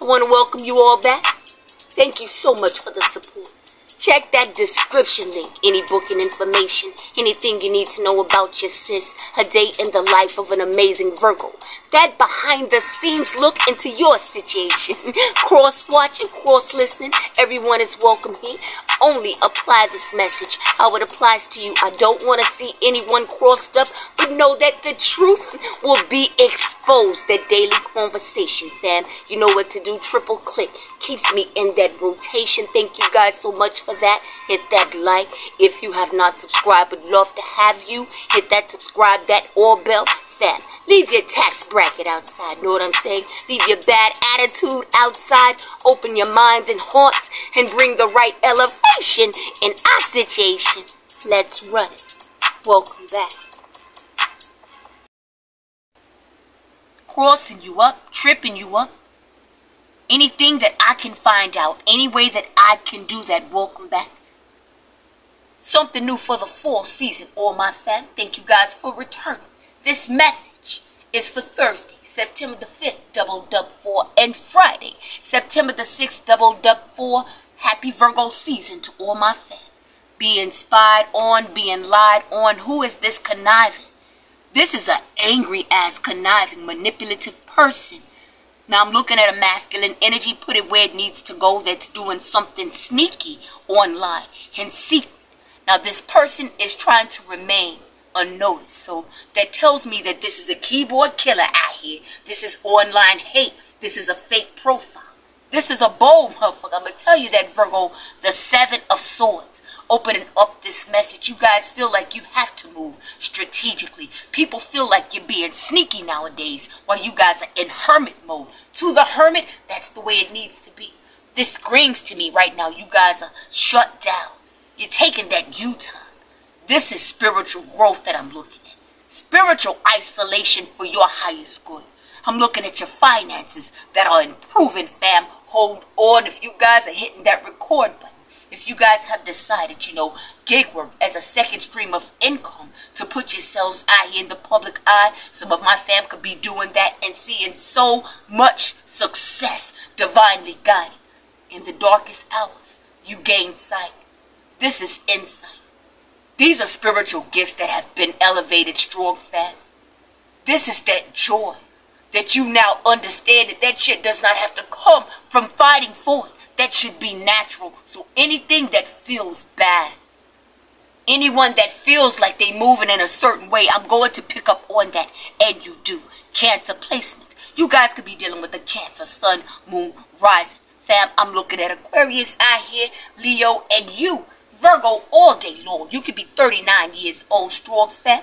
I want to welcome you all back. Thank you so much for the support. Check that description link. Any booking information, anything you need to know about your sis, a day in the life of an amazing Virgo. That behind the scenes look into your situation. cross watching, cross listening, everyone is welcome here. Only apply this message how it applies to you. I don't want to see anyone crossed up, but know that the truth will be exposed. That daily conversation, fam. You know what to do. Triple click keeps me in that rotation. Thank you guys so much for that. Hit that like. If you have not subscribed, would love to have you. Hit that subscribe, that all bell. Fam, leave your tax bracket outside. Know what I'm saying? Leave your bad attitude outside. Open your minds and hearts and bring the right elevation in our situation. Let's run it. Welcome back. Crossing you up, tripping you up, Anything that I can find out, any way that I can do that, welcome back. Something new for the fall season, all my fam. Thank you guys for returning. This message is for Thursday, September the 5th, double dub 4, and Friday, September the 6th, double dub 4. Happy Virgo season to all my fans. Be inspired on, being lied on. Who is this conniving? This is an angry ass, conniving, manipulative person now I'm looking at a masculine energy, put it where it needs to go that's doing something sneaky online and secret. Now this person is trying to remain unnoticed. So that tells me that this is a keyboard killer out here. This is online hate. This is a fake profile. This is a bold motherfucker. I'm going to tell you that Virgo, the seven of swords opening up this message. You guys feel like you have to move strategically. People feel like you're being sneaky nowadays while you guys are in hermit mode. To the hermit, that's the way it needs to be. This screams to me right now. You guys are shut down. You're taking that U-turn. This is spiritual growth that I'm looking at. Spiritual isolation for your highest good. I'm looking at your finances that are improving, fam. Hold on if you guys are hitting that record button if you guys have decided, you know, gig work as a second stream of income to put yourselves out here in the public eye, some of my fam could be doing that and seeing so much success divinely guided. In the darkest hours, you gain sight. This is insight. These are spiritual gifts that have been elevated strong fat. This is that joy that you now understand that that shit does not have to come from fighting for it that should be natural. So anything that feels bad, anyone that feels like they moving in a certain way, I'm going to pick up on that. And you do. Cancer placements. You guys could be dealing with the Cancer, Sun, Moon, Rising. Fam, I'm looking at Aquarius out here, Leo, and you, Virgo, all day long. You could be 39 years old, strong fam.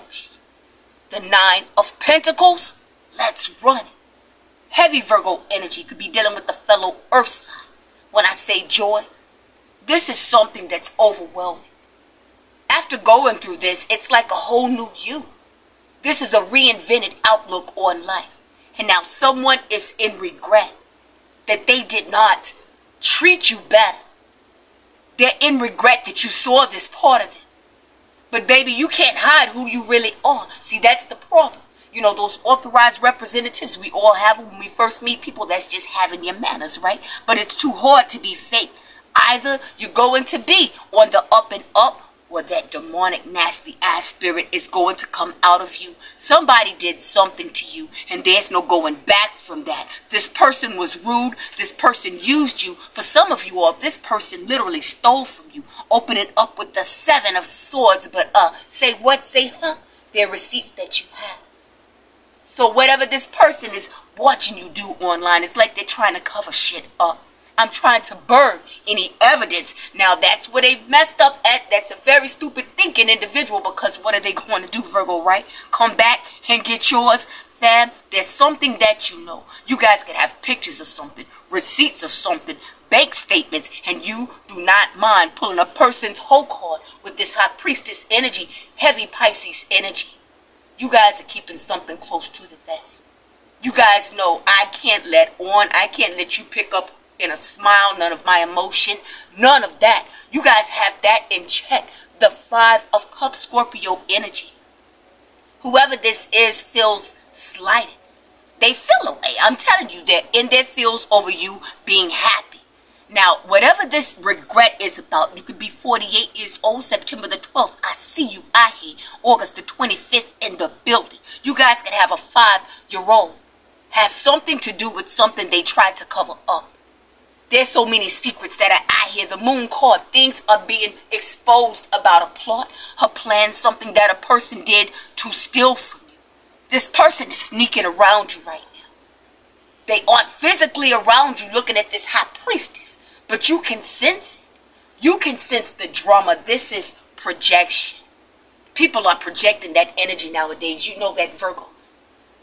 The Nine of Pentacles. Let's run it. Heavy Virgo energy could be dealing with the fellow Earth sign when I say joy. This is something that's overwhelming. After going through this, it's like a whole new you. This is a reinvented outlook on life. And now someone is in regret that they did not treat you better. They're in regret that you saw this part of them. But baby, you can't hide who you really are. See, that's the problem you know, those authorized representatives we all have when we first meet people. That's just having your manners, right? But it's too hard to be fake. Either you're going to be on the up and up or that demonic, nasty ass spirit is going to come out of you. Somebody did something to you, and there's no going back from that. This person was rude. This person used you. For some of you all, this person literally stole from you. Opening up with the seven of swords, but uh, say what? Say huh? They're receipts that you have. So whatever this person is watching you do online, it's like they're trying to cover shit up. I'm trying to burn any evidence. Now that's where they messed up at. That's a very stupid thinking individual because what are they going to do, Virgo, right? Come back and get yours, fam. There's something that you know. You guys can have pictures of something, receipts of something, bank statements, and you do not mind pulling a person's whole card with this high priestess energy, heavy Pisces energy. You guys are keeping something close to the vest. You guys know I can't let on, I can't let you pick up in a smile, none of my emotion, none of that. You guys have that in check. The Five of Cups Scorpio energy. Whoever this is feels slighted. They feel away. I'm telling you, they're in their feels over you being happy. Now, whatever this regret is about, you could be 48 years old, September the 12th. I see you out here, August the 25th in the building. You guys could have a five-year-old. Has something to do with something they tried to cover up. There's so many secrets that are out here. The moon card, things are being exposed about a plot, a plan, something that a person did to steal from you. This person is sneaking around you right now. They aren't physically around you looking at this high priestess, but you can sense it. You can sense the drama. This is projection. People are projecting that energy nowadays. You know that, Virgo.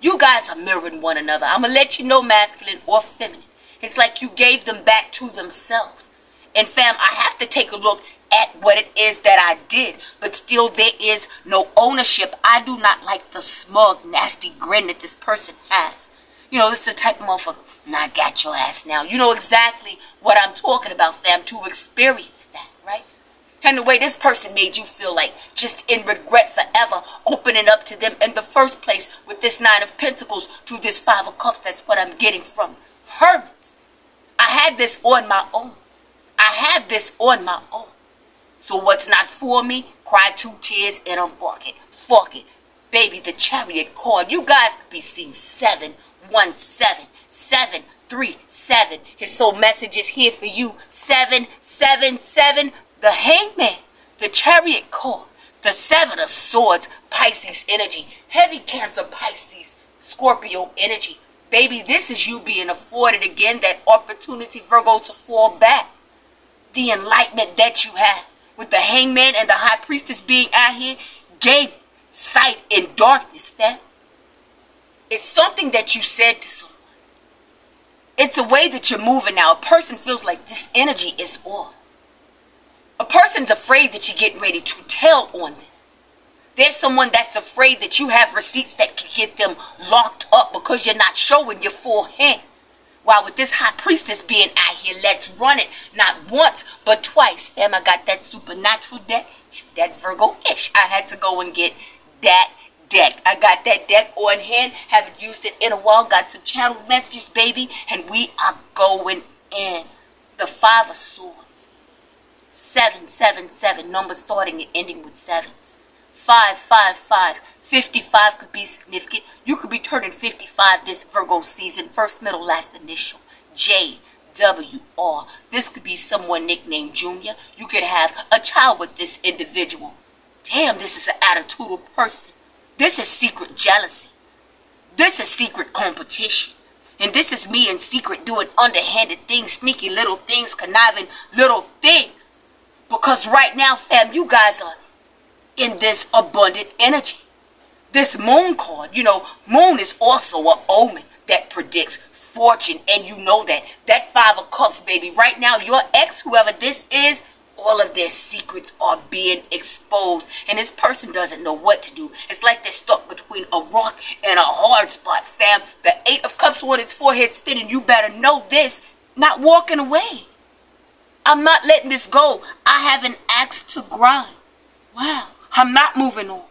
You guys are mirroring one another. I'm going to let you know masculine or feminine. It's like you gave them back to themselves. And fam, I have to take a look at what it is that I did. But still, there is no ownership. I do not like the smug, nasty grin that this person has. You know, this is the type of motherfucker, nah, I got your ass now. You know exactly what I'm talking about, fam, to experience that, right? And the way this person made you feel like just in regret forever, opening up to them in the first place with this Nine of Pentacles to this Five of Cups, that's what I'm getting from Hermits. I had this on my own. I have this on my own. So what's not for me, cry two tears in a bucket. Fuck it. Baby, the chariot card. You guys could be seeing seven one seven seven three seven. His soul message is here for you. Seven seven seven. The hangman, the chariot card, the seven of swords, Pisces energy, heavy Cancer Pisces, Scorpio energy. Baby, this is you being afforded again that opportunity, Virgo, to fall back. The enlightenment that you have with the hangman and the high priestess being out here gave sight in darkness, fam. It's something that you said to someone. It's a way that you're moving now. A person feels like this energy is off. A person's afraid that you're getting ready to tell on them. There's someone that's afraid that you have receipts that could get them locked up because you're not showing your full hand. While with this high priestess being out here, let's run it. Not once, but twice. Fam, I got that supernatural deck. That Virgo-ish. I had to go and get that deck. I got that deck on hand. Haven't used it in a while. Got some channel messages, baby. And we are going in. The Five of Swords. 777. Number starting and ending with sevens. 555. 55 could be significant. You could be turning 55 this Virgo season. First, middle, last initial. J. W. R. This could be someone nicknamed Junior. You could have a child with this individual. Damn, this is an attitudinal person. This is secret jealousy. This is secret competition. And this is me in secret doing underhanded things, sneaky little things, conniving little things. Because right now, fam, you guys are in this abundant energy. This moon card, you know, moon is also an omen that predicts fortune. And you know that. That five of cups, baby. Right now, your ex, whoever this is, all of their secrets are being exposed and this person doesn't know what to do it's like they're stuck between a rock and a hard spot fam the eight of cups on its forehead spinning you better know this not walking away i'm not letting this go i have an axe to grind wow i'm not moving on.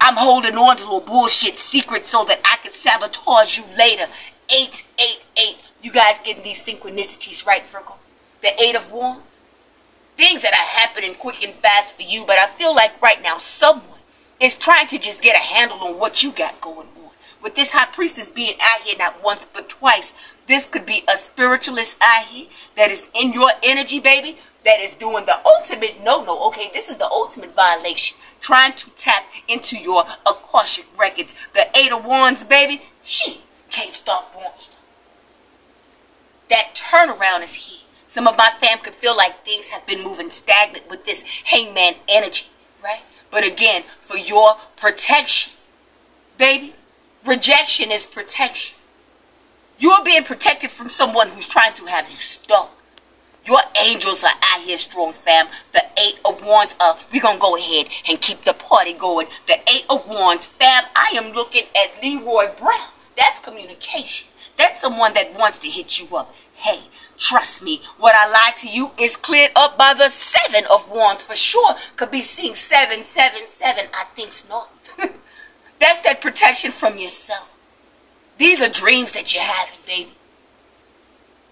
I'm holding on to little bullshit secret so that i can sabotage you later. Eight eight eight. You guys getting these synchronicities right virgo? The eight of wands? Things that are happening quick and fast for you, but I feel like right now someone is trying to just get a handle on what you got going on. With this high priestess being out here not once but twice, this could be a spiritualist out here that is in your energy, baby, that is doing the ultimate no-no. Okay, this is the ultimate violation. Trying to tap into your Akashic records. The Eight of Wands, baby, she can't stop, won't. That turnaround is here. Some of my fam could feel like things have been moving stagnant with this hangman energy, right? But again, for your protection, baby, rejection is protection. You're being protected from someone who's trying to have you stuck. Your angels are out here strong, fam. The Eight of Wands, uh, we're going to go ahead and keep the party going. The Eight of Wands, fam, I am looking at Leroy Brown. That's communication. That's someone that wants to hit you up. Hey, Trust me, what I lied to you is cleared up by the seven of wands for sure. Could be seeing seven, seven, seven. I think not. That's that protection from yourself. These are dreams that you're having, baby.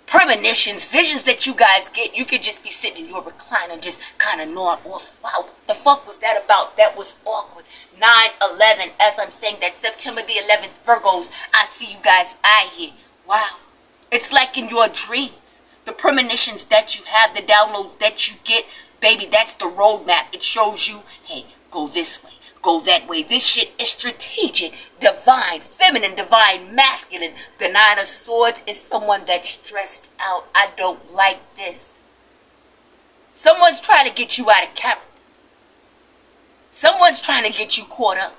Premonitions, visions that you guys get. You could just be sitting in your recliner, just kind of nod off. Wow, the fuck was that about? That was awkward. 9-11, as I'm saying that September the 11th, Virgos, I see you guys eye here. Wow. It's like in your dreams. The premonitions that you have, the downloads that you get, baby, that's the roadmap. It shows you, hey, go this way go that way. This shit is strategic, divine, feminine, divine, masculine. The Nine of Swords is someone that's stressed out. I don't like this. Someone's trying to get you out of character. Someone's trying to get you caught up.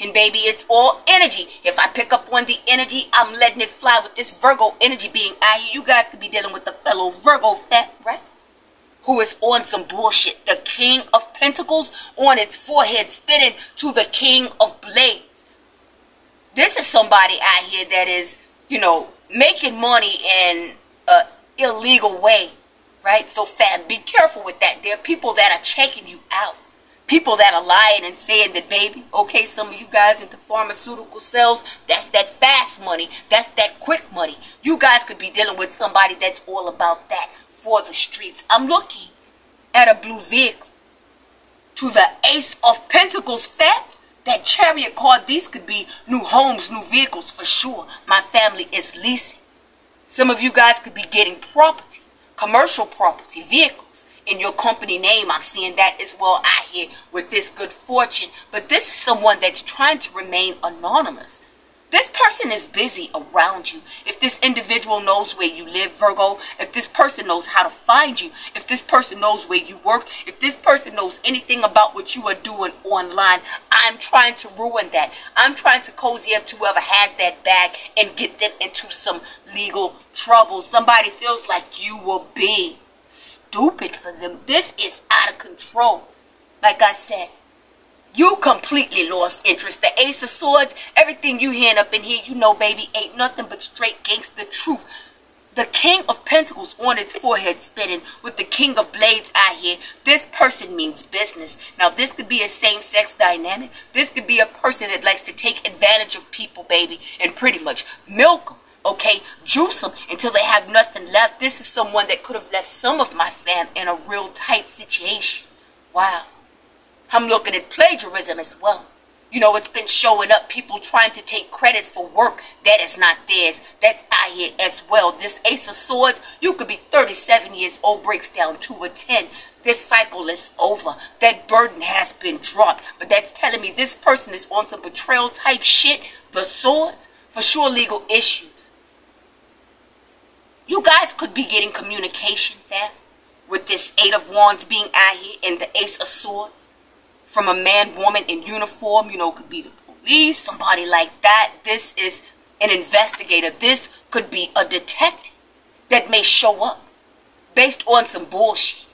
And baby, it's all energy. If I pick up on the energy, I'm letting it fly with this Virgo energy being out here. You guys could be dealing with a fellow Virgo fat, right? Who is on some bullshit. The King of Pentacles on its forehead spitting to the King of Blades. This is somebody out here that is, you know, making money in a illegal way, right? So fam, be careful with that. There are people that are checking you out. People that are lying and saying that, baby, okay, some of you guys into pharmaceutical sales, that's that fast money. That's that quick money. You guys could be dealing with somebody that's all about that for the streets. I'm looking at a blue vehicle. To the Ace of Pentacles fat, that chariot card, these could be new homes, new vehicles for sure. My family is leasing. Some of you guys could be getting property, commercial property, vehicles in your company name. I'm seeing that as well out here with this good fortune. But this is someone that's trying to remain anonymous. This person is busy around you. If this individual knows where you live, Virgo, if this person knows how to find you, if this person knows where you work, if this person knows anything about what you are doing online, I'm trying to ruin that. I'm trying to cozy up to whoever has that bag and get them into some legal trouble. Somebody feels like you will be stupid for them. This is out of control. Like I said, you completely lost interest. The Ace of Swords, everything you hearing up in here, you know, baby, ain't nothing but straight gangster truth. The King of Pentacles on its forehead spitting with the King of Blades out here. This person means business. Now, this could be a same-sex dynamic. This could be a person that likes to take advantage of people, baby, and pretty much milk them okay juice them until they have nothing left this is someone that could have left some of my fam in a real tight situation wow I'm looking at plagiarism as well. You know, it's been showing up people trying to take credit for work that is not theirs. That's out here as well. This Ace of Swords, you could be 37 years old, breaks down to a 10. This cycle is over. That burden has been dropped. But that's telling me this person is on some betrayal type shit. The swords, for sure legal issues. You guys could be getting communication, there with this Eight of Wands being out here and the Ace of Swords from a man, woman in uniform, you know, could be the police, somebody like that. This is an investigator. This could be a detective that may show up based on some bullshit.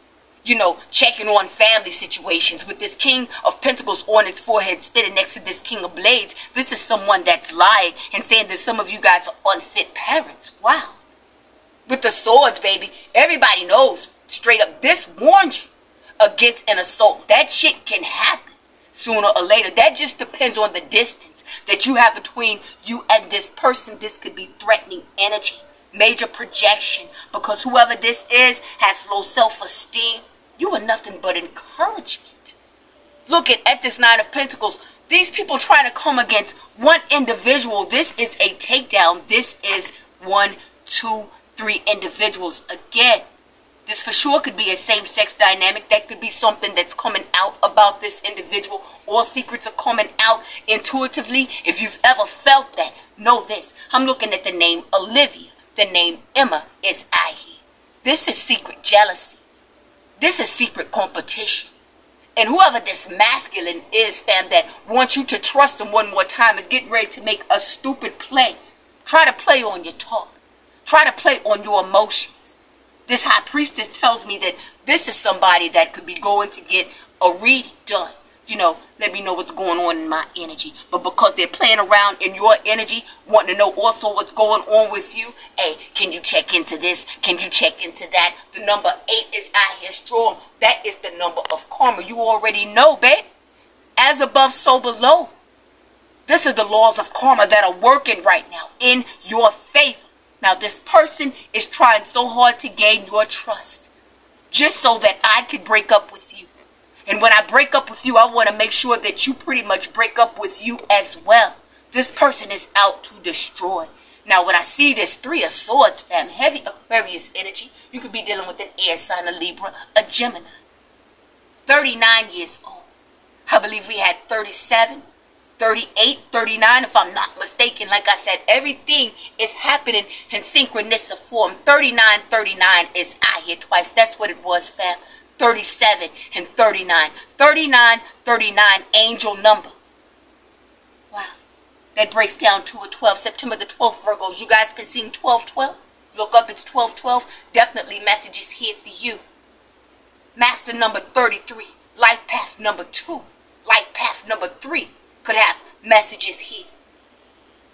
You know, checking on family situations with this King of Pentacles on its forehead sitting next to this King of Blades. This is someone that's lying and saying that some of you guys are unfit parents. Wow. With the swords, baby, everybody knows straight up. This warns you against an assault. That shit can happen sooner or later. That just depends on the distance that you have between you and this person. This could be threatening energy, major projection, because whoever this is has low self-esteem. You are nothing but encouragement. Look at, at this Nine of Pentacles. These people trying to come against one individual. This is a takedown. This is one, two, three individuals. Again, this for sure could be a same-sex dynamic. That could be something that's coming out about this individual. All secrets are coming out intuitively. If you've ever felt that, know this. I'm looking at the name Olivia. The name Emma is I here. This is secret jealousy. This is secret competition. And whoever this masculine is, fam, that wants you to trust him one more time is getting ready to make a stupid play. Try to play on your talk. Try to play on your emotions. This high priestess tells me that this is somebody that could be going to get a reading done. You know, let me know what's going on in my energy. But because they're playing around in your energy, wanting to know also what's going on with you, hey, can you check into this? Can you check into that? The number eight is out here strong. That is the number of karma. You already know, babe. As above, so below. This is the laws of karma that are working right now in your favor. Now, this person is trying so hard to gain your trust just so that I could break up with you. And when I break up with you, I want to make sure that you pretty much break up with you as well. This person is out to destroy. Now, when I see this Three of Swords, fam, heavy Aquarius energy, you could be dealing with an air sign, a Libra, a Gemini. 39 years old. I believe we had 37, 38, 39, if I'm not mistaken. Like I said, everything is happening in synchronistic form. 39, 39 is I here twice. That's what it was, fam. 37 and 39. 39, 39, angel number. Wow. That breaks down to a 12. September the 12th, Virgos. You guys been seeing 12, 12? Look up, it's 12, 12. Definitely messages here for you. Master number 33. Life path number 2. Life path number 3 could have messages here.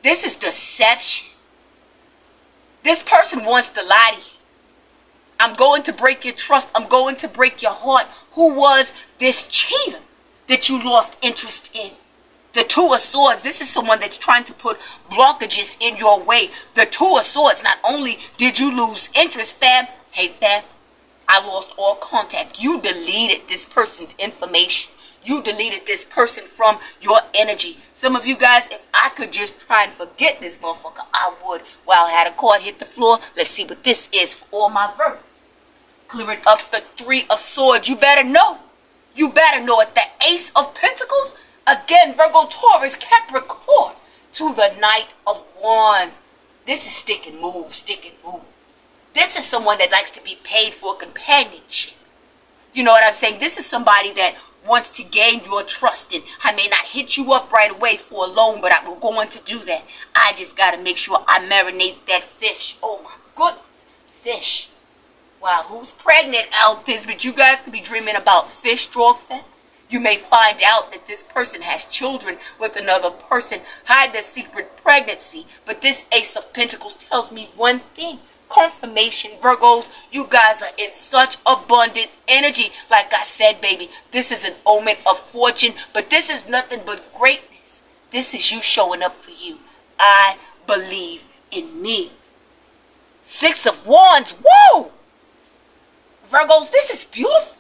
This is deception. This person wants to lie to you. I'm going to break your trust. I'm going to break your heart. Who was this cheater that you lost interest in? The Two of Swords. This is someone that's trying to put blockages in your way. The Two of Swords. Not only did you lose interest, fam. Hey, fam. I lost all contact. You deleted this person's information you deleted this person from your energy. Some of you guys, if I could just try and forget this motherfucker, I would. While I had a card hit the floor, let's see what this is for all my Virgos. Clearing up the Three of Swords. You better know. You better know it. The Ace of Pentacles. Again, Virgo, Taurus, Capricorn. To the Knight of Wands. This is stick and move, stick and move. This is someone that likes to be paid for companionship. You know what I'm saying? This is somebody that wants to gain your trust and I may not hit you up right away for a loan, but I'm going to do that. I just got to make sure I marinate that fish. Oh my goodness, fish. Wow, who's pregnant out this? But you guys could be dreaming about fish fed. You may find out that this person has children with another person. Hide the secret pregnancy. But this Ace of Pentacles tells me one thing confirmation, Virgos. You guys are in such abundant energy. Like I said, baby, this is an omen of fortune, but this is nothing but greatness. This is you showing up for you. I believe in me. Six of Wands. Whoa! Virgos, this is beautiful.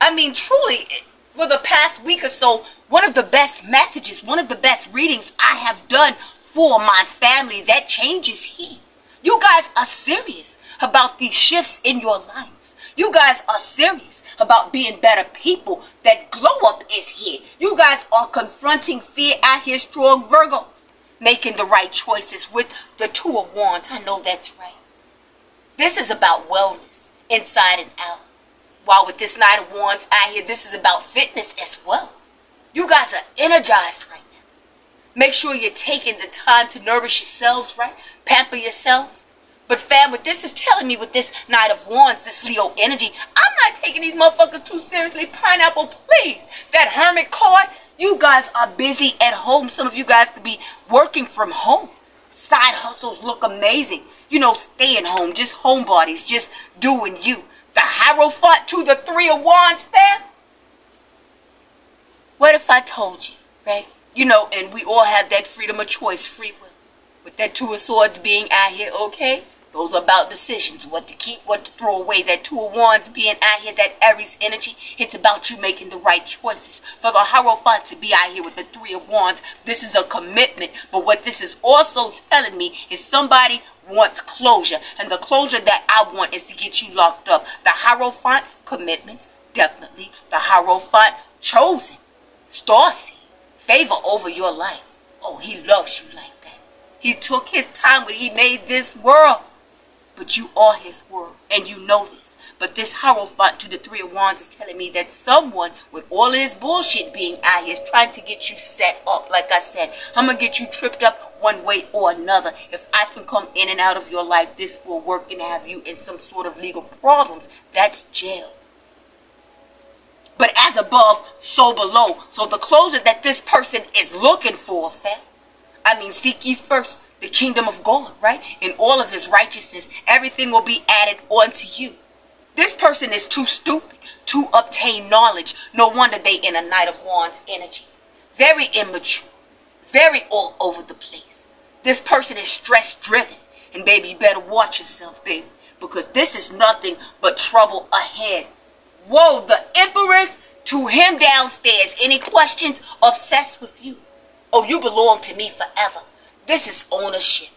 I mean, truly, for the past week or so, one of the best messages, one of the best readings I have done for my family, that changes here. You guys are serious about these shifts in your life. You guys are serious about being better people. That glow up is here. You guys are confronting fear out here, strong Virgo. Making the right choices with the Two of Wands. I know that's right. This is about wellness, inside and out. While with this Knight of Wands out here, this is about fitness as well. You guys are energized right now. Make sure you're taking the time to nourish yourselves, right? pamper yourselves. But fam, what this is telling me with this Knight of Wands, this Leo energy, I'm not taking these motherfuckers too seriously. Pineapple, please. That Hermit card, you guys are busy at home. Some of you guys could be working from home. Side hustles look amazing. You know, staying home, just homebodies, just doing you. The Hierophant to the Three of Wands, fam. What if I told you, right? You know, and we all have that freedom of choice, free will. With that Two of Swords being out here, okay? Those are about decisions, what to keep, what to throw away. That Two of Wands being out here, that Aries energy, it's about you making the right choices. For the Hierophant to be out here with the Three of Wands, this is a commitment. But what this is also telling me is somebody wants closure. And the closure that I want is to get you locked up. The Hierophant, commitments, definitely. The Hierophant, chosen. Starseed, favor over your life. Oh, he loves you like that. he took his time when he made this world. But you are his world, and you know this. But this Hierophant to the Three of Wands is telling me that someone with all of this bullshit being out here is trying to get you set up. Like I said, I'm going to get you tripped up one way or another. If I can come in and out of your life, this will work and have you in some sort of legal problems. That's jail. But as above, so below. So the closure that this person is looking for, fam, I mean, seek ye first the kingdom of God, right? In all of his righteousness, everything will be added onto you. This person is too stupid to obtain knowledge. No wonder they in a Knight of Wands energy. Very immature. very all over the place. This person is stress driven. And baby, you better watch yourself, baby. Because this is nothing but trouble ahead. Whoa, the Empress to him downstairs. Any questions? Obsessed with you. Oh, you belong to me forever. This is ownership.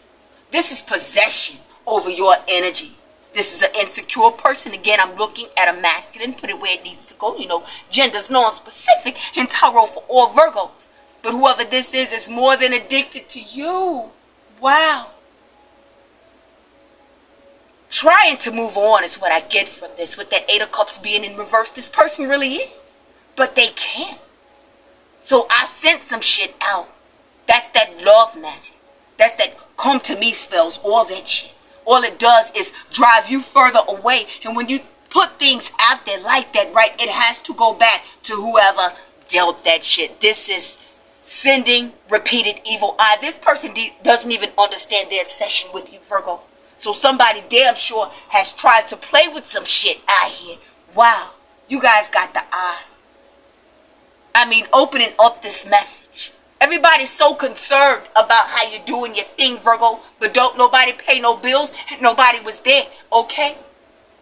This is possession over your energy. This is an insecure person. Again, I'm looking at a masculine, put it where it needs to go. You know, gender's non-specific in tarot for all Virgos. But whoever this is is more than addicted to you. Wow. Trying to move on is what I get from this. With that Eight of Cups being in reverse, this person really is. But they can't. So I sent some shit out. That's that love magic. That's that come to me spells, all that shit all it does is drive you further away. And when you put things out there like that, right, it has to go back to whoever dealt that shit. This is sending repeated evil eye. This person doesn't even understand their obsession with you, Virgo. So somebody damn sure has tried to play with some shit out here. Wow, you guys got the eye. I mean, opening up this message Everybody's so concerned about how you're doing your thing, Virgo, but don't nobody pay no bills. Nobody was there, okay?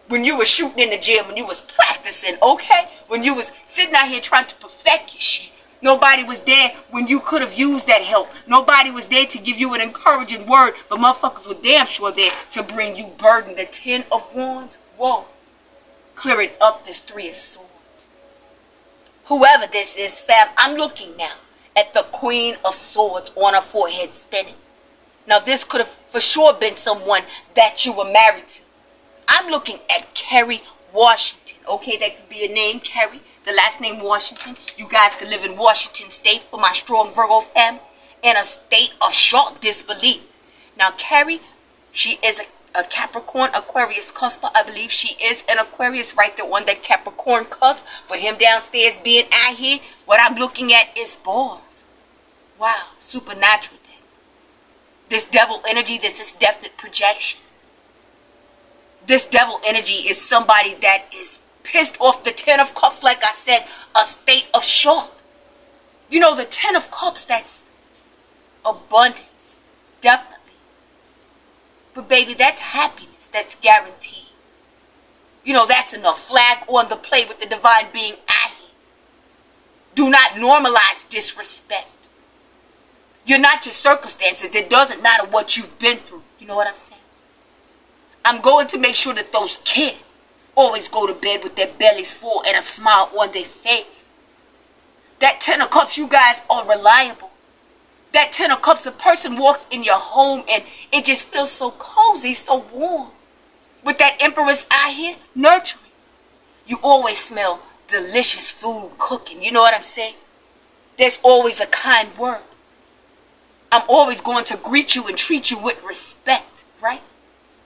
When you was shooting in the gym, when you was practicing, okay? When you was sitting out here trying to perfect your shit. Nobody was there when you could have used that help. Nobody was there to give you an encouraging word, but motherfuckers were damn sure there to bring you burden. The Ten of Wands, whoa. Clearing up this Three of Swords. Whoever this is, fam, I'm looking now at the Queen of Swords on her forehead spinning. Now, this could have for sure been someone that you were married to. I'm looking at Kerry Washington. Okay, that could be a name, Kerry. The last name Washington. You guys can live in Washington State for my strong Virgo fam in a state of shock disbelief. Now, Kerry, she is a, a Capricorn Aquarius cusp. I believe she is an Aquarius right there on that Capricorn cusp. But him downstairs being out here, what I'm looking at is bars. Wow, supernatural. This devil energy, this is definite projection. This devil energy is somebody that is pissed off the Ten of Cups, like I said, a state of shock. You know, the Ten of Cups, that's abundance. Definitely. But baby, that's happiness. That's guaranteed. You know, that's enough. Flag on the play with the divine being Ahi. Do not normalize disrespect. You're not your circumstances. It doesn't matter what you've been through. You know what I'm saying? I'm going to make sure that those kids always go to bed with their bellies full and a smile on their face. That Ten of Cups, you guys are reliable. That Ten of Cups, a person walks in your home and it just feels so cozy, so warm. With that Empress out here, nurturing. You always smell delicious food cooking. You know what I'm saying? There's always a kind word. I'm always going to greet you and treat you with respect, right?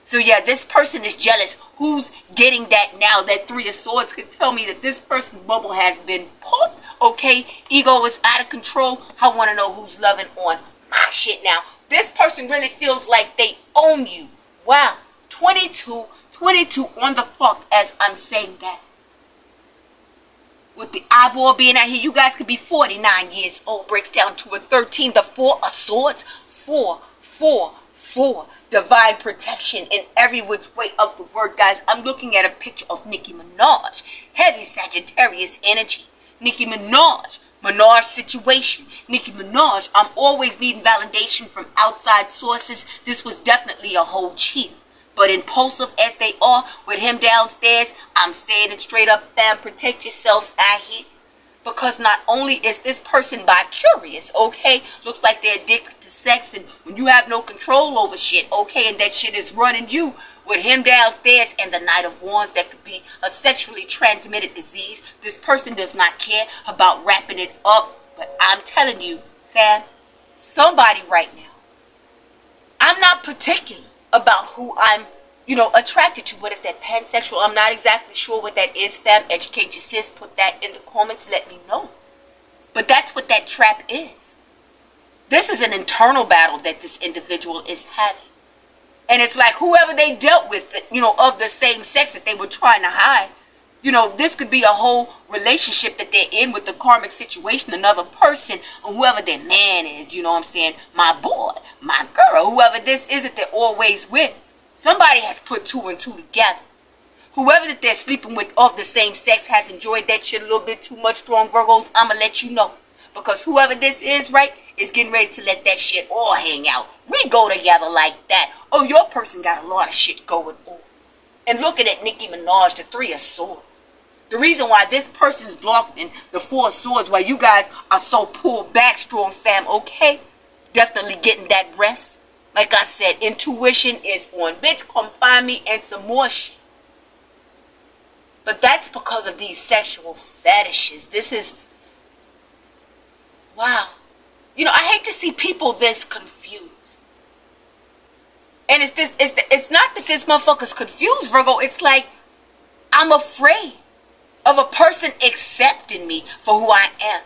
So yeah, this person is jealous. Who's getting that now? That Three of Swords could tell me that this person's bubble has been popped. Okay, ego is out of control. I want to know who's loving on my shit now. This person really feels like they own you. Wow, 22, 22 on the clock as I'm saying that with the eyeball being out here, you guys could be 49 years old. Breaks down to a 13. The Four of Swords. Four, four, four. Divine protection in every which way of the word, guys. I'm looking at a picture of Nicki Minaj. Heavy Sagittarius energy. Nicki Minaj. Minaj situation. Nicki Minaj, I'm always needing validation from outside sources. This was definitely a whole cheat. But impulsive as they are with him downstairs, I'm saying it straight up, fam, protect yourselves out here. Because not only is this person bi curious, okay, looks like they're addicted to sex, and when you have no control over shit, okay, and that shit is running you, with him downstairs and the Knight of Wands that could be a sexually transmitted disease. This person does not care about wrapping it up. But I'm telling you, fam, somebody right now, I'm not particular about who I'm, you know, attracted to. What is that? Pansexual. I'm not exactly sure what that is, fam. Educate your sis. Put that in the comments. Let me know. But that's what that trap is. This is an internal battle that this individual is having. And it's like whoever they dealt with, you know, of the same sex that they were trying to hide, You know, this could be a whole relationship that they're in with the karmic situation, another person, or whoever their man is, you know what I'm saying? My boy, my girl, whoever this is that they're always with. Somebody has put two and two together. Whoever that they're sleeping with of the same sex has enjoyed that shit a little bit too much, strong Virgos. I'ma let you know. Because whoever this is, right, is getting ready to let that shit all hang out. We go together like that. Oh, your person got a lot of shit going on. And looking at Nicki Minaj, the three of swords. The reason why this person's blocked in the four of swords, why you guys are so pulled back, strong fam, okay? Definitely getting that rest. Like I said, intuition is on. Bitch, come find me and some more shit. But that's because of these sexual fetishes. This is, wow. You know, I hate to see people this confused. And it's this, it's, it's not that this motherfucker's confused, Virgo. It's like, I'm afraid of a person accepting me for who I am.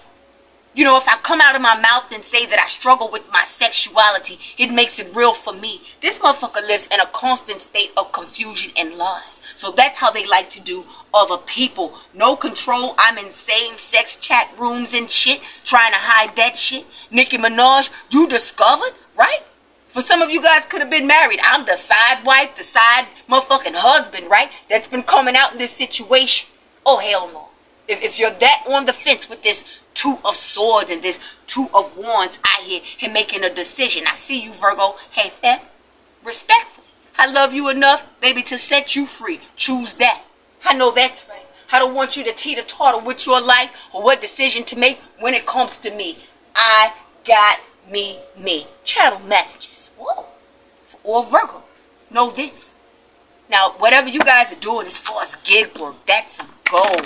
You know, if I come out of my mouth and say that I struggle with my sexuality, it makes it real for me. This motherfucker lives in a constant state of confusion and lies. So that's how they like to do other people. No control. I'm in same sex chat rooms and shit, trying to hide that shit. Nicki Minaj, you discovered, right? For some of you guys could have been married. I'm the side wife, the side motherfucking husband, right? That's been coming out in this situation. Oh, hell no. If, if you're that on the fence with this two of swords and this two of wands out here and making a decision, I see you, Virgo. Hey, fam, respectful. I love you enough, baby, to set you free. Choose that. I know that's right. I don't want you to teeter-totter with your life or what decision to make when it comes to me. I got me, me. Channel messages. Whoa. For all Virgos. Know this. Now, whatever you guys are doing as far as gig work, that's a goal.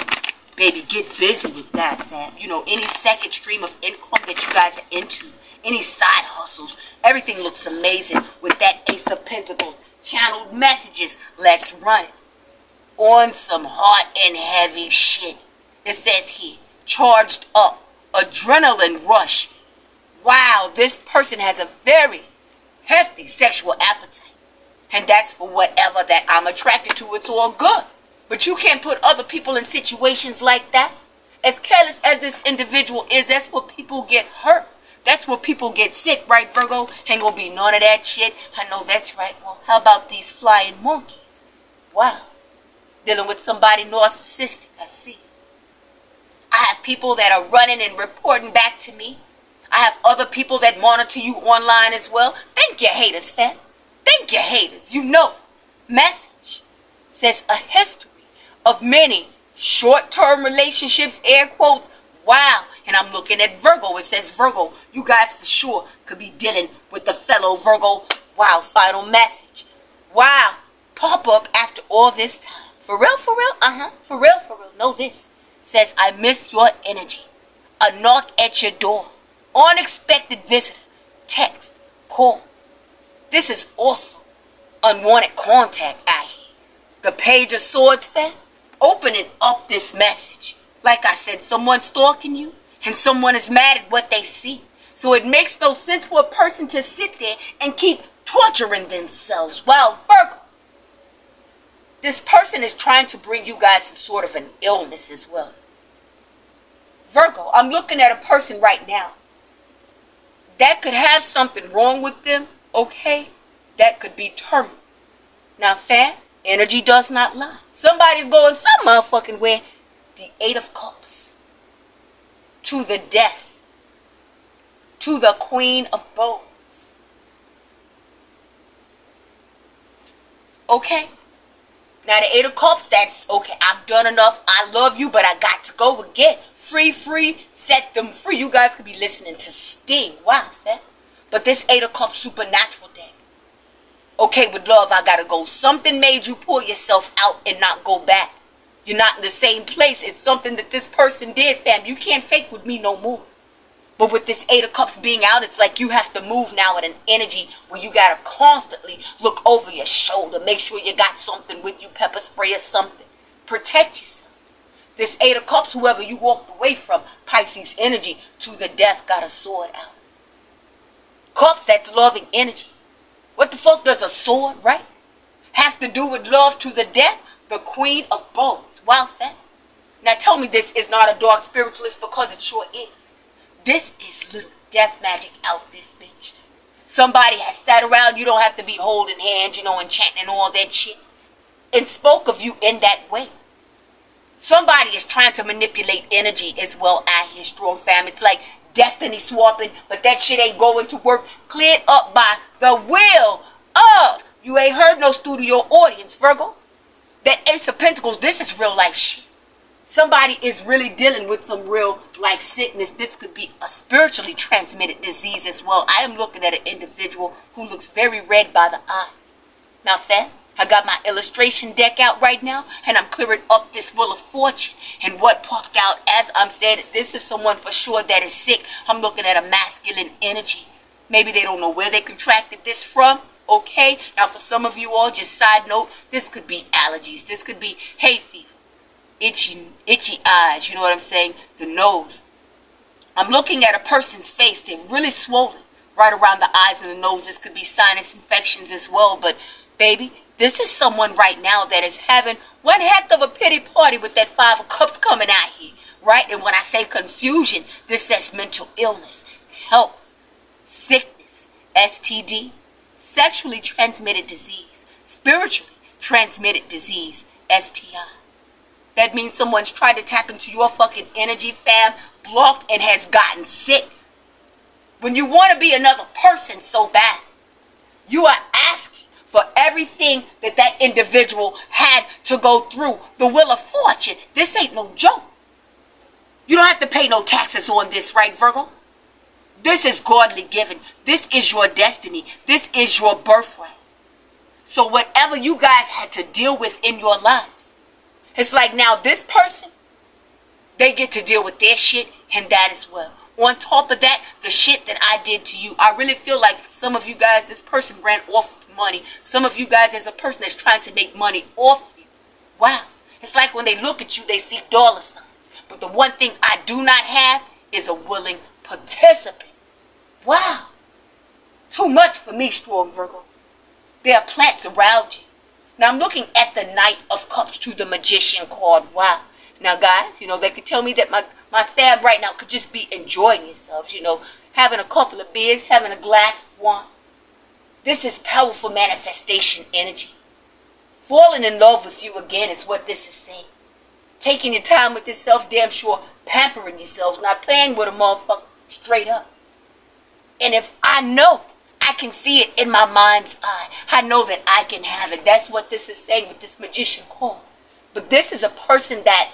Baby, get busy with that, fam. You know, any second stream of income that you guys are into, any side hustles, everything looks amazing with that Ace of Pentacles. Channeled messages. Let's run it. On some hot and heavy shit. It says here, charged up, adrenaline rush, wow, this person has a very hefty sexual appetite. And that's for whatever that I'm attracted to. It's all good. But you can't put other people in situations like that. As careless as this individual is, that's where people get hurt. That's where people get sick, right, Virgo? Ain't gonna be none of that shit. I know that's right. Well, how about these flying monkeys? Wow. Dealing with somebody narcissistic, I see. I have people that are running and reporting back to me I have other people that monitor you online as well. Thank you, haters, fam. Thank you, haters. You know, message says a history of many short-term relationships, air quotes. Wow. And I'm looking at Virgo. It says Virgo. You guys for sure could be dealing with the fellow Virgo. Wow. Final message. Wow. Pop up after all this time. For real, for real? Uh-huh. For real, for real. Know this. Says, I miss your energy. A knock at your door unexpected visitor, text, call. This is awesome. unwanted contact out here. The page of swords fam, opening up this message. Like I said, someone's stalking you and someone is mad at what they see. So it makes no sense for a person to sit there and keep torturing themselves. Well, Virgo, this person is trying to bring you guys some sort of an illness as well. Virgo, I'm looking at a person right now that could have something wrong with them, okay? That could be terminal. Now, fam, energy does not lie. Somebody's going some motherfucking way. The Eight of Cups. To the death. To the Queen of Bones. Okay? Now the Eight of Cups, that's okay. I've done enough. I love you, but I got to go again. Free, free, set them free. You guys could be listening to Sting. Wow. But this Eight of Cups supernatural deck. Okay, with love, I gotta go. Something made you pull yourself out and not go back. You're not in the same place. It's something that this person did, fam. You can't fake with me no more. But with this Eight of Cups being out, it's like you have to move now at an energy where you got to constantly look over your shoulder. Make sure you got something with you, pepper spray or something. Protect yourself. This Eight of Cups, whoever you walked away from, Pisces energy, to the death got a sword out. Cups, that's loving energy. What the fuck does a sword, right? Have to do with love to the death? The Queen of Bones. Wow, fam. Now tell me this is not a dark spiritualist because it sure is. This is little death magic out this bitch. Somebody has sat around, you don't have to be holding hands, you know, and chanting and all that shit. And spoke of you in that way. Somebody is trying to manipulate energy as well at his strong fam. It's like destiny swapping, but that shit ain't going to work. Cleared up by the will of. You ain't heard no studio audience, Virgo. That Ace of Pentacles, this is real life shit. Somebody is really dealing with some real life sickness. This could be a spiritually transmitted disease as well. I am looking at an individual who looks very red by the eyes. Now, fam, I got my illustration deck out right now, and I'm clearing up this Wheel of Fortune. And what popped out as I'm saying, this is someone for sure that is sick. I'm looking at a masculine energy. Maybe they don't know where they contracted this from. Okay, now for some of you all, just side note, this could be allergies. This could be hay fever, itchy, itchy eyes. You know what I'm saying? The nose. I'm looking at a person's face. They're really swollen right around the eyes and the nose. This could be sinus infections as well. But baby, this is someone right now that is having one heck of a pity party with that five of cups coming out here, right? And when I say confusion, this says mental illness, health, sickness, STD, sexually transmitted disease, spiritually transmitted disease, STI. That means someone's tried to tap into your fucking energy, fam, blocked, and has gotten sick. When you want to be another person so bad, you are asking everything that that individual had to go through. The Wheel of Fortune. This ain't no joke. You don't have to pay no taxes on this, right, Virgo? This is godly given. This is your destiny. This is your birthright. So whatever you guys had to deal with in your lives, it's like now this person, they get to deal with their shit and that as well. On top of that, the shit that I did to you, I really feel like some of you guys, this person ran off money. Some of you guys as a person that's trying to make money off you. Wow. It's like when they look at you, they see dollar signs. But the one thing I do not have is a willing participant. Wow. Too much for me, strong Virgo. There are plants around you. Now I'm looking at the Knight of Cups to the Magician card. Wow. Now guys, you know, they could tell me that my, my fab right now could just be enjoying yourselves, you know, having a couple of beers, having a glass of wine. This is powerful manifestation energy. Falling in love with you again is what this is saying. Taking your time with yourself, damn sure pampering yourselves, not playing with a motherfucker straight up. And if I know, I can see it in my mind's eye. I know that I can have it. That's what this is saying with this magician call. But this is a person that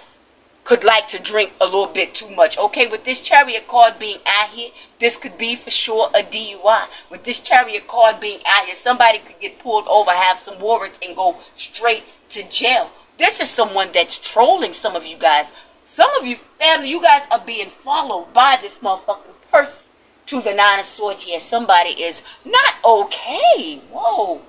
could like to drink a little bit too much. Okay, with this chariot card being out here, this could be for sure a DUI. With this chariot card being out here, somebody could get pulled over, have some warrants, and go straight to jail. This is someone that's trolling some of you guys. Some of you family, you guys are being followed by this motherfucking person to the nine of swords. Yes, somebody is not okay. Whoa.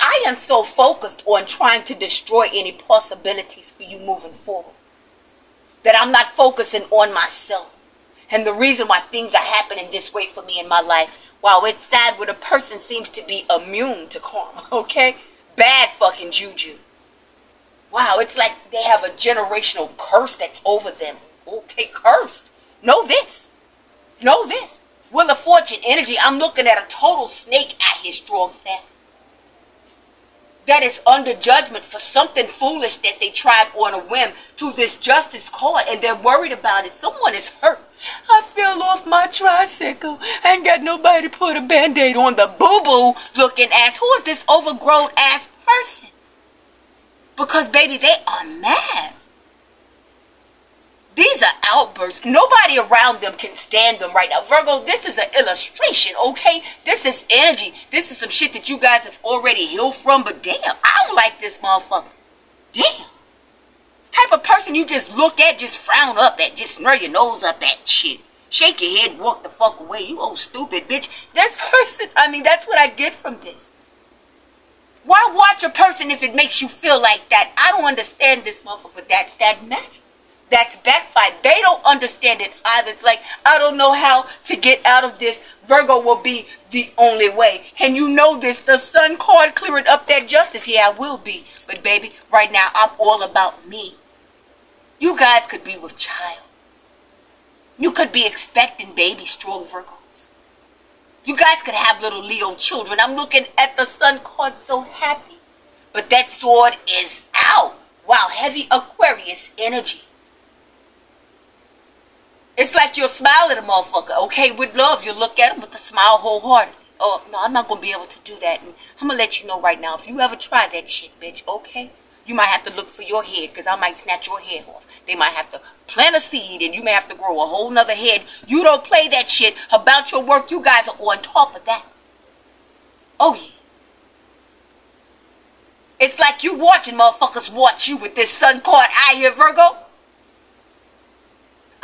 I am so focused on trying to destroy any possibilities for you moving forward that I'm not focusing on myself. And the reason why things are happening this way for me in my life, while it's sad when a person seems to be immune to karma, okay? Bad fucking juju. Wow, it's like they have a generational curse that's over them. Okay, cursed. Know this. Know this. Wheel of Fortune energy, I'm looking at a total snake at his strong family that is under judgment for something foolish that they tried on a whim to this justice court and they're worried about it. Someone is hurt. I fell off my tricycle. I ain't got nobody to put a band-aid on the boo-boo looking ass. Who is this overgrown ass person? Because baby, they are mad. These are outbursts. Nobody around them can stand them right now. Virgo, this is an illustration, okay? This is energy. This is some shit that you guys have already healed from, but damn, I don't like this motherfucker. Damn. type of person you just look at, just frown up at, just snur your nose up at shit. Shake your head, walk the fuck away. You old stupid bitch. This person, I mean, that's what I get from this. Why watch a person if it makes you feel like that? I don't understand this motherfucker. That's that magic. That's backfired. They don't understand it either. It's like, I don't know how to get out of this. Virgo will be the only way. And you know this. The sun card clearing up that justice. Yeah, I will be. But baby, right now I'm all about me. You guys could be with child. You could be expecting baby strong Virgos. You guys could have little Leo children. I'm looking at the sun card so happy. But that sword is out. Wow, heavy Aquarius energy. It's like you'll smile at a motherfucker, okay? With love, You'll look at him with a smile wholeheartedly. Oh, no, I'm not going to be able to do that. And I'm going to let you know right now, if you ever try that shit, bitch, okay? You might have to look for your head, because I might snatch your head off. They might have to plant a seed, and you may have to grow a whole nother head. You don't play that shit about your work. You guys are on top of that. Oh, yeah. It's like you watching motherfuckers watch you with this sun caught eye here, Virgo.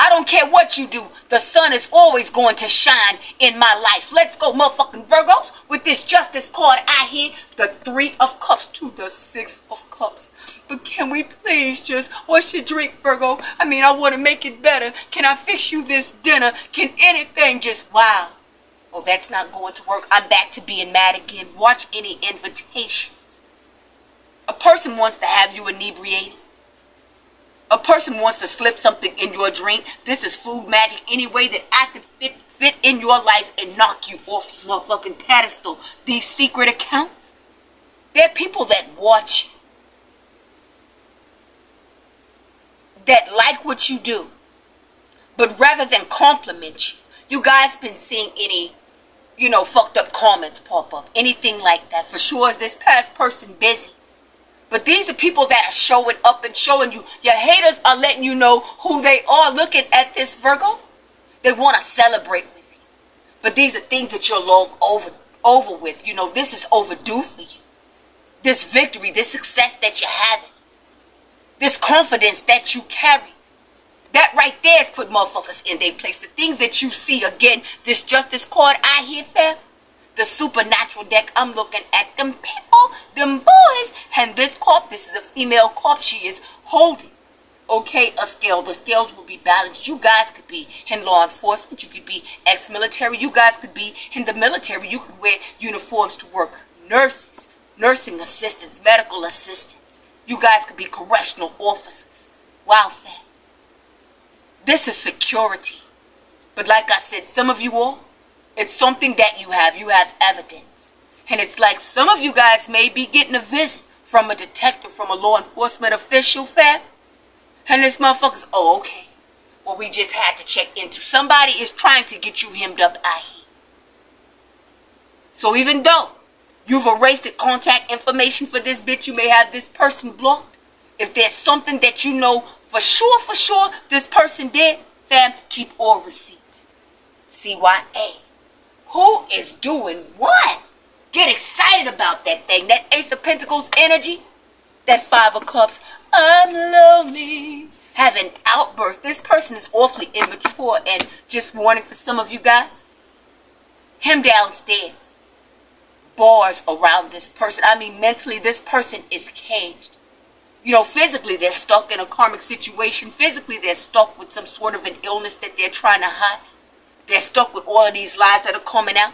I don't care what you do. The sun is always going to shine in my life. Let's go, motherfucking Virgos, with this justice card I hit The three of cups to the six of cups. But can we please just, what's your drink, Virgo? I mean, I want to make it better. Can I fix you this dinner? Can anything just, wow. Oh, that's not going to work. I'm back to being mad again. Watch any invitations. A person wants to have you inebriated. A person wants to slip something in your drink. This is food magic. Any way that I can fit fit in your life and knock you off your motherfucking pedestal. These secret accounts. There are people that watch you. That like what you do. But rather than compliment you, you guys been seeing any, you know, fucked up comments pop up. Anything like that. For sure is this past person busy. But these are people that are showing up and showing you. Your haters are letting you know who they are looking at this Virgo. They want to celebrate with you. But these are things that you're long over, over with. You know, this is overdue for you. This victory, this success that you're having. This confidence that you carry. That right there is put motherfuckers in their place. The things that you see, again, this justice card I hear, fam the supernatural deck. I'm looking at them people, them boys. And this corp, this is a female corp. She is holding, okay, a scale. The scales will be balanced. You guys could be in law enforcement. You could be ex-military. You guys could be in the military. You could wear uniforms to work. Nurses, nursing assistants, medical assistants. You guys could be correctional officers. Wow, fam. This is security. But like I said, some of you all, it's something that you have. You have evidence. And it's like some of you guys may be getting a visit from a detective, from a law enforcement official, fam. And this motherfucker's, oh, okay. Well, we just had to check into. Somebody is trying to get you hemmed up I hear. So even though you've erased the contact information for this bitch, you may have this person blocked. If there's something that you know for sure, for sure, this person did, fam, keep all receipts. CYA. Who is doing what? Get excited about that thing. That Ace of Pentacles energy. That Five of Cups. I'm lonely. Having outbursts. This person is awfully immature and just warning for some of you guys. Him downstairs. Bars around this person. I mean, mentally, this person is caged. You know, physically, they're stuck in a karmic situation. Physically, they're stuck with some sort of an illness that they're trying to hide. They're stuck with all of these lies that are coming out.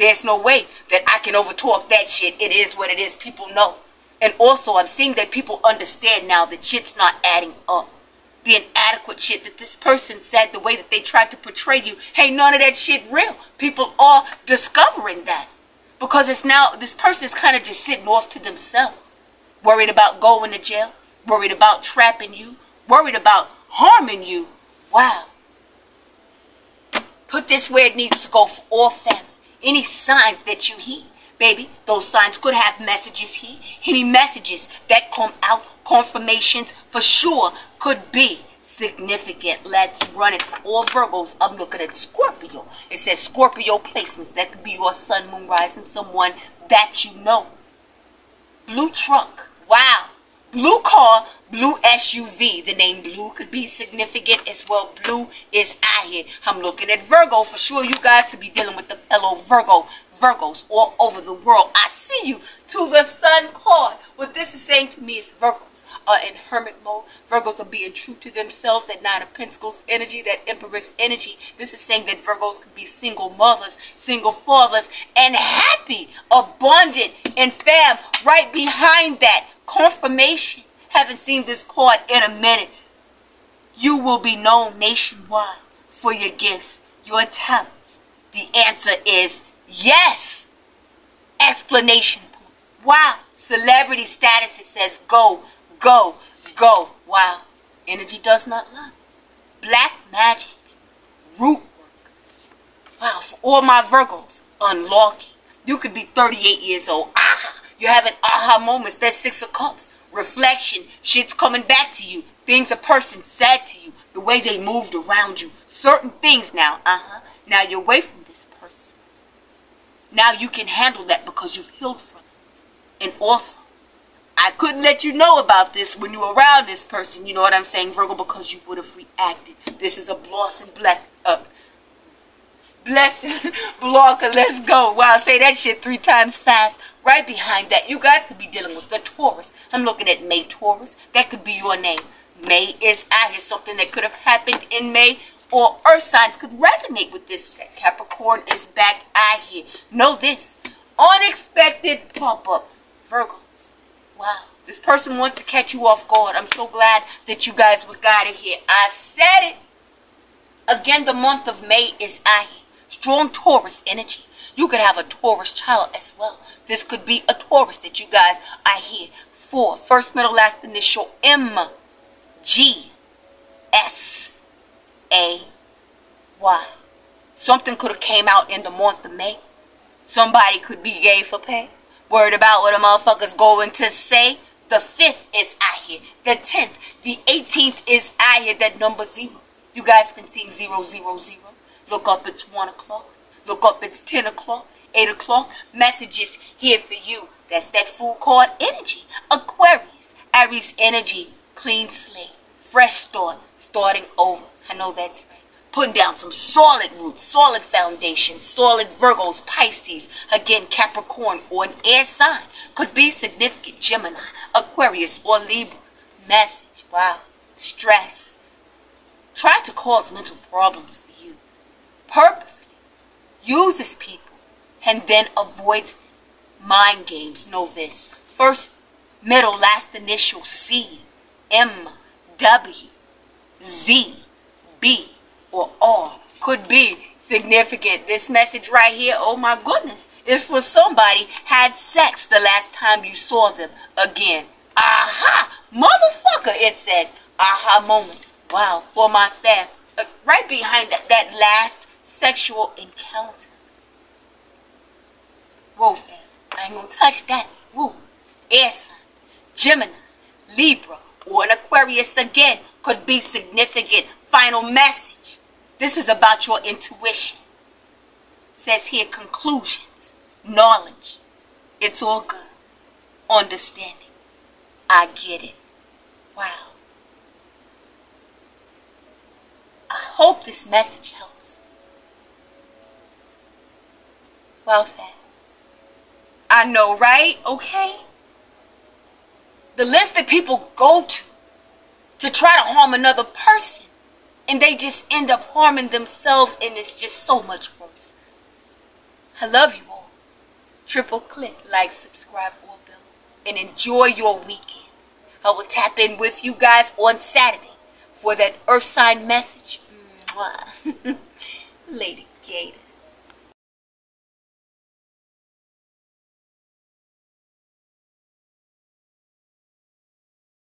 There's no way that I can overtalk that shit. It is what it is. People know. And also, I'm seeing that people understand now that shit's not adding up. The inadequate shit that this person said, the way that they tried to portray you, hey, none of that shit real. People are discovering that. Because it's now, this person is kind of just sitting off to themselves. Worried about going to jail. Worried about trapping you. Worried about harming you. Wow. Put this where it needs to go for all family. Any signs that you hear, baby, those signs could have messages here. Any messages that come out, confirmations for sure could be significant. Let's run it for all Virgos. I'm looking at Scorpio. It says Scorpio placements. That could be your sun, moon, rising, someone that you know. Blue truck. Wow. Blue car Blue SUV. The name blue could be significant as well. Blue is out here. I'm looking at Virgo. For sure, you guys could be dealing with the fellow Virgo. Virgos all over the world. I see you to the sun card. What this is saying to me is Virgos are in hermit mode. Virgos are being true to themselves, that Nine of Pentacles energy, that Empress energy. This is saying that Virgos could be single mothers, single fathers, and happy, abundant, and fam. Right behind that, confirmation. Haven't seen this card in a minute. You will be known nationwide for your gifts, your talents. The answer is yes. Explanation. Wow. Celebrity status, it says go, go, go. Wow. Energy does not lie. Black magic. Root work. Wow. For all my Virgos, unlocking. You could be 38 years old. Ah, you're having aha moments. That's Six of Cups. Reflection. Shit's coming back to you. Things a person said to you. The way they moved around you. Certain things now. Uh-huh. Now you're away from this person. Now you can handle that because you've healed from it. And also, I couldn't let you know about this when you were around this person. You know what I'm saying, Virgo? Because you would have reacted. This is a blossom black up. Uh, blessing blocker. Let's go. Wow, say that shit three times fast. Right behind that, you guys could be dealing with the Taurus. I'm looking at May Taurus. That could be your name. May is out here. Something that could have happened in May or earth signs could resonate with this. Capricorn is back out here. Know this. Unexpected pop up. Virgo. Wow. This person wants to catch you off guard. I'm so glad that you guys were guided here. I said it. Again, the month of May is out here. Strong Taurus energy. You could have a Taurus child as well. This could be a Taurus that you guys are here for. First, middle, last initial M G S A Y. Something could have came out in the month of May. Somebody could be gay for pay. Worried about what a motherfucker's going to say. The 5th is out here. The 10th. The 18th is out here. That number 0. You guys been seeing zero, zero, zero. Look up, it's 1 o'clock. Look up, it's 10 o'clock. 8 o'clock. Messages here for you. That's that full card energy. Aquarius. Aries energy. Clean slate. Fresh start. Starting over. I know that's right. Putting down some solid roots, solid foundation, solid Virgos, Pisces, again Capricorn or an air sign. Could be significant Gemini, Aquarius or Libra. Message, wow, stress. Try to cause mental problems for you. Purposely uses people and then avoids. Mind games, know this. First, middle, last initial C, M, W, Z, B or R could be significant. This message right here, oh my goodness, is for somebody had sex the last time you saw them again. Aha! Motherfucker, it says. Aha moment. Wow, for my fam. Uh, right behind that, that last sexual encounter. Whoa, fam. I ain't gonna touch that. Woo. Air Gemini, Libra, or an Aquarius again could be significant. Final message this is about your intuition. It says here conclusions, knowledge. It's all good. Understanding. I get it. Wow. I hope this message helps. Well, fam. I know, right? Okay? The list that people go to to try to harm another person and they just end up harming themselves and it's just so much worse. I love you all. Triple click, like, subscribe, or bell. And enjoy your weekend. I will tap in with you guys on Saturday for that earth sign message. Lady Gator.